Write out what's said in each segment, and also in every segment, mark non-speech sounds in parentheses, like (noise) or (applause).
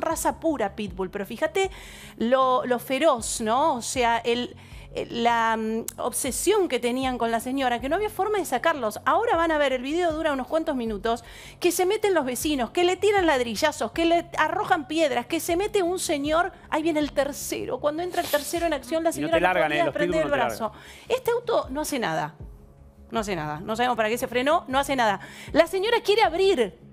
raza pura pitbull, pero fíjate lo, lo feroz, ¿no? O sea, el, la mm, obsesión que tenían con la señora, que no había forma de sacarlos. Ahora van a ver, el video dura unos cuantos minutos, que se meten los vecinos, que le tiran ladrillazos, que le arrojan piedras, que se mete un señor, ahí viene el tercero. Cuando entra el tercero en acción, la señora no, largan, podía desprender el brazo. Este auto no hace nada. No hace nada. No sabemos para qué se frenó, no hace nada. La señora quiere abrir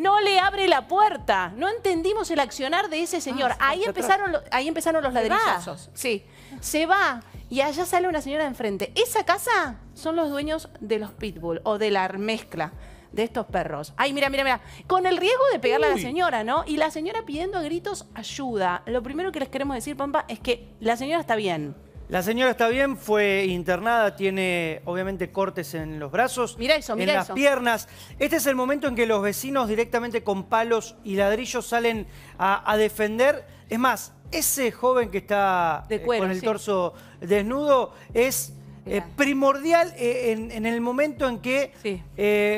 no le abre la puerta. No entendimos el accionar de ese señor. Ah, ahí, empezaron, ahí empezaron los ladrillazos. Sí, se va y allá sale una señora de enfrente. Esa casa son los dueños de los pitbull o de la mezcla de estos perros. Ay, mira, mira, mira. Con el riesgo de pegarle a la señora, ¿no? Y la señora pidiendo a gritos ayuda. Lo primero que les queremos decir, Pampa, es que la señora está bien. La señora está bien, fue internada, tiene obviamente cortes en los brazos, mira eso, mira en las piernas. Este es el momento en que los vecinos directamente con palos y ladrillos salen a, defender. Es más, ese joven que está eh, con el torso desnudo es eh, primordial eh, en, el momento en que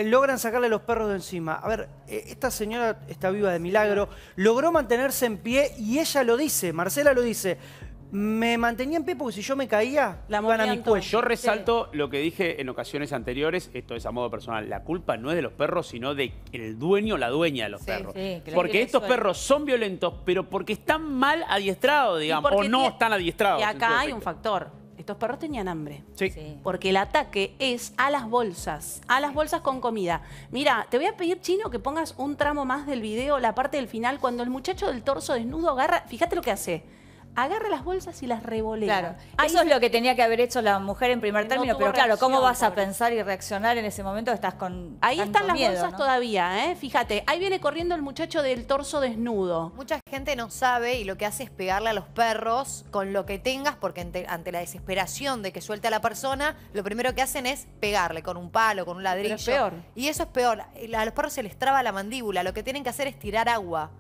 logran sacarle los perros de encima. A ver, esta señora está viva de milagro, logró mantenerse en pie y ella lo dice, Marcela lo dice, me mantenía en pie porque si yo me caía, la iban a mi cuello. Yo resalto lo que dije en ocasiones anteriores, esto es a modo personal, la culpa no es de los perros, sino del dueño o la dueña de los perros. porque estos perros son violentos, pero porque están mal adiestrados, digamos, o no están adiestrados. Y acá hay un factor. Estos perros tenían hambre. Sí. Porque el ataque es a las bolsas, a las bolsas con comida. Mira, te voy a pedir, Chino, que pongas un tramo más del video, la parte del final, cuando el muchacho del torso desnudo agarra, fíjate lo que hace agarra las bolsas y las revolea. Claro, eso es lo que tenía que haber hecho la mujer en primer término, pero claro, ¿cómo vas a pensar y reaccionar en ese momento que estás con Ahí están las bolsas todavía, ¿eh? Fíjate, ahí viene corriendo el muchacho del torso desnudo. Mucha gente no sabe y lo que hace es pegarle a los perros con lo que tengas, porque ante, la desesperación de que suelte a la persona, lo primero que hacen es pegarle con un palo, con un ladrillo. es peor. Y eso es peor. A los perros se les traba la mandíbula, lo que tienen que hacer es tirar agua.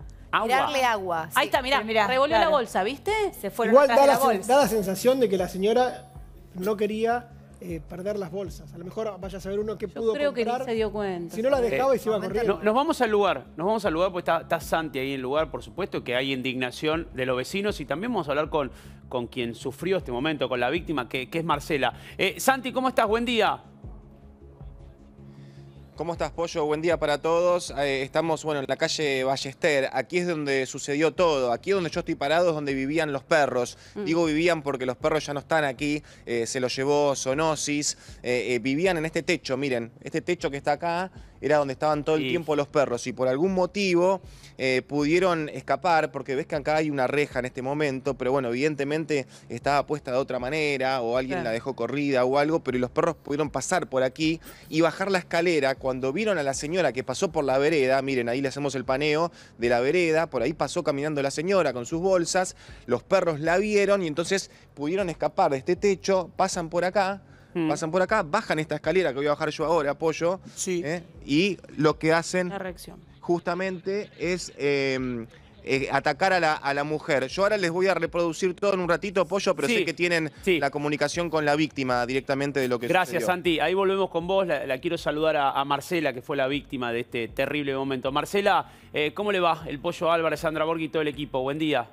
Tirarle agua. Ahí está, mirá, mirá revolvió la bolsa, ¿viste? Se fueron Igual da la, da la sensación de que la señora no quería eh, perder las bolsas. A lo mejor vaya a saber uno qué pudo creo comprar. que se dio cuenta. Si no la dejaba y se iba corriendo. nos vamos al lugar, nos vamos al lugar porque está, Santi ahí en el lugar, por supuesto, que hay indignación de los vecinos y también vamos a hablar con, con quien sufrió este momento, con la víctima, que, es Marcela. Eh, Santi, ¿cómo estás? Buen día. ¿Cómo estás, Pollo? Buen día para todos. Eh, estamos, bueno, en la calle Ballester. Aquí es donde sucedió todo. Aquí donde yo estoy parado es donde vivían los perros. Mm. Digo vivían porque los perros ya no están aquí. Eh, se los llevó zoonosis. Eh, vivían en este techo, miren. Este techo que está acá era donde estaban todo el tiempo los perros. Y por algún motivo pudieron escapar, porque ves que acá hay una reja en este momento, pero bueno, evidentemente estaba puesta de otra manera o alguien la dejó corrida o algo, pero los perros pudieron pasar por aquí y bajar la escalera cuando vieron a la señora que pasó por la vereda, miren, ahí le hacemos el paneo de la vereda, por ahí pasó caminando la señora con sus bolsas, los perros la vieron y entonces pudieron escapar de este techo, pasan por acá, mm. pasan por acá, bajan esta escalera que voy a bajar yo ahora, apoyo, sí. ¿eh? y lo que hacen justamente es... Em, eh, atacar a la, mujer. Yo ahora les voy a reproducir todo en un ratito, Pollo, pero sé que tienen la comunicación con la víctima directamente de lo que Gracias, Santi. Ahí volvemos con vos. La, quiero saludar a, Marcela, que fue la víctima de este terrible momento. Marcela, eh, ¿cómo le va el Pollo Álvarez, Sandra Borghi y todo el equipo? Buen día.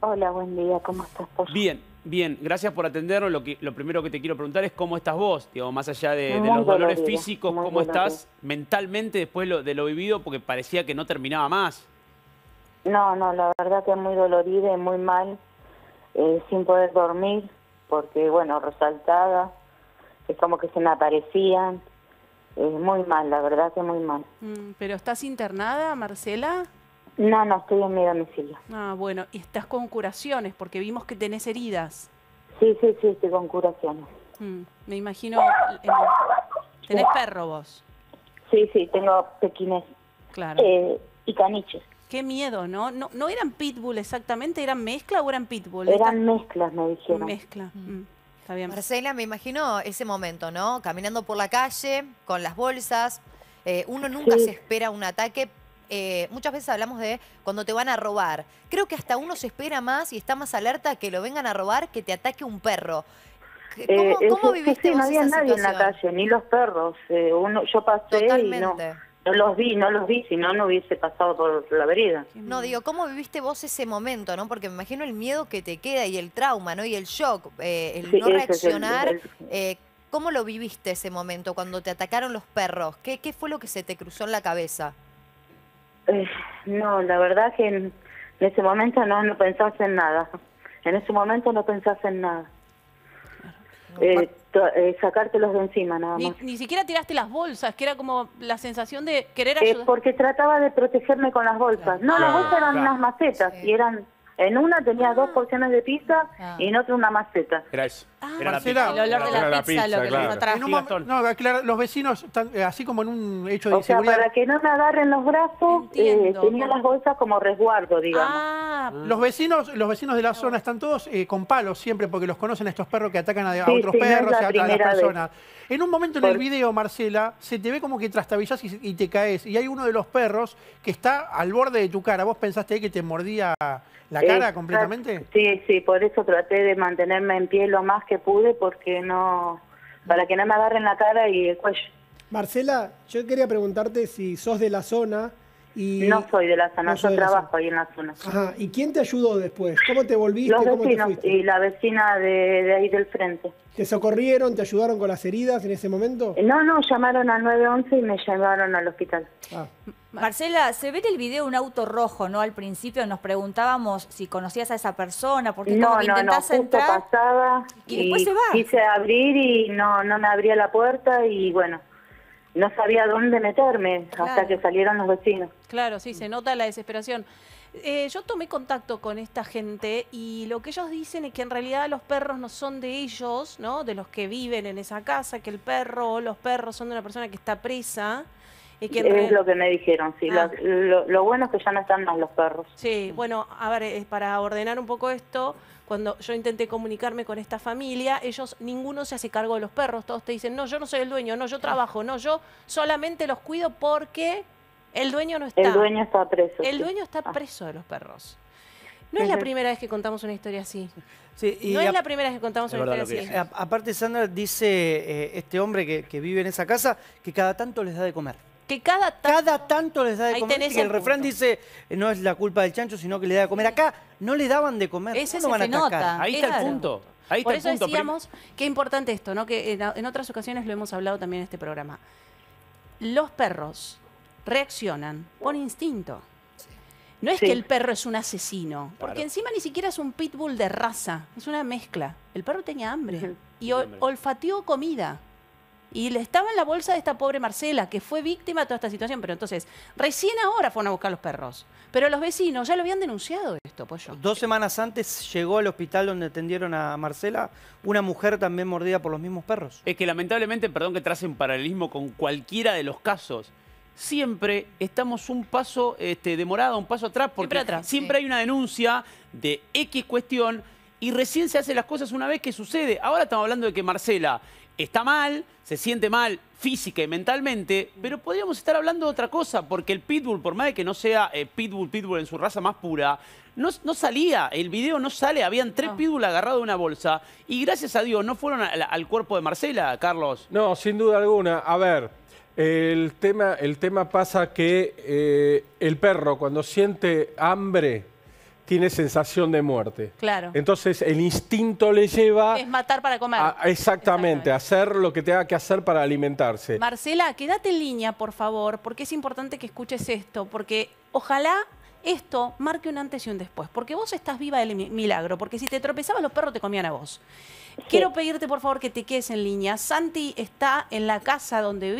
Hola, buen día. ¿Cómo estás, Pollo? Bien, bien. Gracias por atendernos. Lo, que, lo primero que te quiero preguntar es cómo estás vos, digo, más allá de, los dolores físicos, ¿cómo estás mentalmente después de lo vivido? Porque parecía que no terminaba más. No, no, la verdad que muy dolorida y muy mal, eh, sin poder dormir, porque, bueno, resaltada, es como que se me aparecían. Es muy mal, la verdad que muy mal. Mm, ¿Pero estás internada, Marcela? No, no, estoy en mi domicilio. Ah, bueno, y estás con curaciones, porque vimos que tenés heridas. Sí, sí, sí, estoy con curaciones. Mm, me imagino, ¿tenés perro vos? Sí, sí, tengo pequines. Claro. Eh, y caniches. Qué miedo, ¿no? ¿no? ¿No eran pitbull exactamente? ¿Eran mezcla o eran pitbull? Eran mezclas, me dijeron. Mezcla. Mm. Está bien. Marcela, me imagino ese momento, ¿no? Caminando por la calle, con las bolsas. Eh, uno nunca se espera un ataque. Eh, muchas veces hablamos de cuando te van a robar. Creo que hasta uno se espera más y está más alerta que lo vengan a robar que te ataque un perro. ¿Cómo, eh, viviste sí, no había nadie en la calle, ni los perros. uno, yo pasé y no No los vi, no los vi, si no, no hubiese pasado por la vereda. No, digo, ¿cómo viviste vos ese momento, no? Porque me imagino el miedo que te queda y el trauma, ¿no? Y el shock, eh, el no reaccionar. Eh, ¿Cómo lo viviste ese momento cuando te atacaron los perros? ¿Qué, qué fue lo que se te cruzó en la cabeza? Eh, no, la verdad que en, ese momento no, no pensás en nada. En ese momento no pensás en nada. Eh, eh, sacártelos de encima nada más. Ni, siquiera tiraste las bolsas, que era como la sensación de querer ayudar. porque trataba de protegerme con las bolsas. No, las bolsas eran unas macetas y eran en una tenía dos porciones de pizza ah. y en otra una maceta. Era eso. Ah, era la pizza. El olor de la, pizza, lo que claro. No, claro, los vecinos, así como en un hecho de o sea, para que no me agarren los brazos, eh, tenía las bolsas como resguardo, digamos. Ah, los vecinos los vecinos de la zona están todos eh, con palos siempre porque los conocen estos perros que atacan a, otros perros y a, las personas. En un momento en el video, Marcela, se te ve como que trastabillas y, y, te caes. Y hay uno de los perros que está al borde de tu cara. ¿Vos pensaste que te mordía la cara completamente? Sí, sí, por eso traté de mantenerme en pie lo más que pude porque no, para que no me agarren la cara y el cuello. Marcela, yo quería preguntarte si sos de la zona y... No soy de la zona, yo trabajo ahí en la zona. Ajá, ¿y quién te ayudó después? ¿Cómo te volviste? Los vecinos y la vecina de, ahí del frente. ¿Te socorrieron, te ayudaron con las heridas en ese momento? No, no, llamaron al 911 y me llevaron al hospital. Ah. Marcela, se ve en el video un auto rojo, ¿no? Al principio nos preguntábamos si conocías a esa persona, porque no, como no, no, justo pasaba y, después se va. Quise abrir y no, no me abría la puerta y bueno, no sabía dónde meterme hasta que salieron los vecinos. Claro, sí, se nota la desesperación. Eh, yo tomé contacto con esta gente y lo que ellos dicen es que en realidad los perros no son de ellos, ¿no? De los que viven en esa casa, que el perro o los perros son de una persona que está presa es lo que me dijeron, sí. Ah. Lo, bueno es que ya no están más los perros. Sí, bueno, a ver, eh, para ordenar un poco esto, cuando yo intenté comunicarme con esta familia, ellos, ninguno se hace cargo de los perros. Todos te dicen, no, yo no soy el dueño, no, yo trabajo, no, yo solamente los cuido porque el dueño no está. El dueño está preso. El dueño está ah. preso de los perros. No es la primera vez que contamos una historia así. Sí, y no es la primera vez que contamos una historia así. aparte, Sandra, dice eh, este hombre que, que, vive en esa casa que cada tanto les da de comer que cada, cada tanto les da de comer. Que el, refrán dice, no es la culpa del chancho, sino que le da de comer. Acá no le daban de comer. Ese van a nota. Ahí está el punto. Ahí Por eso decíamos, qué importante esto, ¿no? Que en, otras ocasiones lo hemos hablado también en este programa. Los perros reaccionan por instinto. No es que el perro es un asesino, porque encima ni siquiera es un pitbull de raza, es una mezcla. El perro tenía hambre (laughs) y olfateó comida. Y le estaba en la bolsa de esta pobre Marcela, que fue víctima de toda esta situación. Pero entonces, recién ahora fueron a buscar los perros. Pero los vecinos ya lo habían denunciado esto, Pollo. Dos semanas antes llegó al hospital donde atendieron a Marcela una mujer también mordida por los mismos perros. Es que lamentablemente, perdón que trace un paralelismo con cualquiera de los casos, siempre estamos un paso este, demorado, un paso atrás, porque siempre, atrás, siempre hay una denuncia de X cuestión y recién se hacen las cosas una vez que sucede. Ahora estamos hablando de que Marcela está mal, se siente mal física y mentalmente, pero podríamos estar hablando de otra cosa, porque el pitbull, por más de que no sea eh, pitbull, pitbull en su raza más pura, no, salía, el video no sale, habían tres pitbull agarrados de una bolsa, y gracias a Dios no fueron al cuerpo de Marcela, Carlos. No, sin duda alguna. A ver, el tema, el tema pasa que eh, el perro cuando siente hambre tiene sensación de muerte. Claro. Entonces el instinto le lleva... Es matar para comer. exactamente, hacer lo que tenga que hacer para alimentarse. Marcela, quédate en línea, por favor, porque es importante que escuches esto, porque ojalá esto marque un antes y un después, porque vos estás viva del milagro, porque si te tropezabas los perros te comían a vos. Quiero pedirte, por favor, que te quedes en línea. Santi está en la casa donde